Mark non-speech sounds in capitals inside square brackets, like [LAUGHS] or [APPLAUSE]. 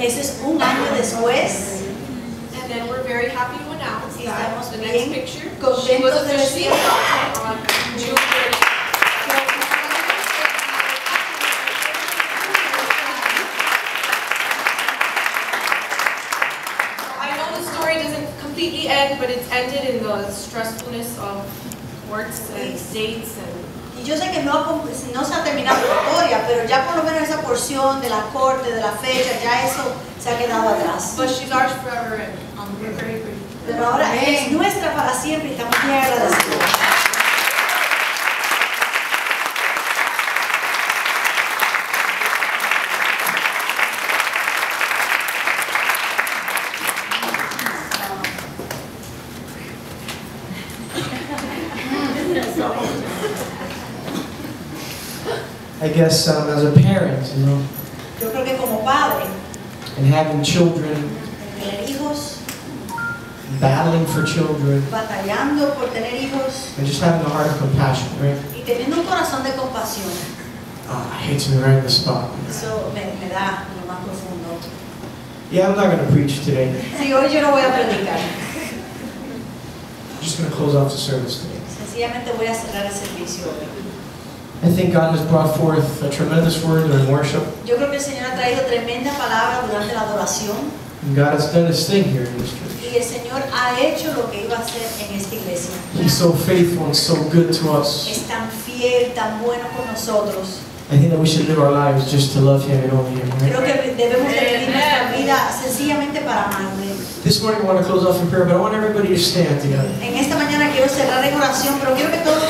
Ese es un año después. And then we're very happy to announce that the next picture, she was officially adopted on June 30th. I know the story doesn't completely end, but it's ended in the stressfulness of courts and dates and Y yo sé que no, no se ha terminado la historia, pero ya por lo menos esa porción de la corte, de la fecha, ya eso se ha quedado atrás. But she's ours forever and um, we're very grateful. Pero ahora es nuestra para siempre y estamos muy agradecidos. [LAUGHS] I guess um, as a parent, you know, Yo creo que como padre, and having children, tener hijos, battling for children, batallando por tener hijos and just having a heart of compassion, right? y teniendo un corazón de compasión, Uh, I hate to be right in the spot. eso me, me da lo más profundo. Yeah, I'm not going to preach today. Si hoy yo no voy a predicar, I'm just going to close off the service today. sencillamente voy a cerrar el servicio hoy. I think God has brought forth a tremendous word during worship, Yo creo que el Señor ha traído tremenda palabra durante la adoración and God has done His thing here in this church. y el Señor ha hecho lo que iba a hacer en esta iglesia. He's so faithful and so good to us. Es tan fiel, tan bueno con nosotros. I think that we should live our lives just to love Him and only Him, Creo right? que debemos de vivir nuestra vida sencillamente para amarle. This morning I want to close off in prayer, but I want everybody to stand together. En esta mañana quiero cerrar en oración, pero quiero que todos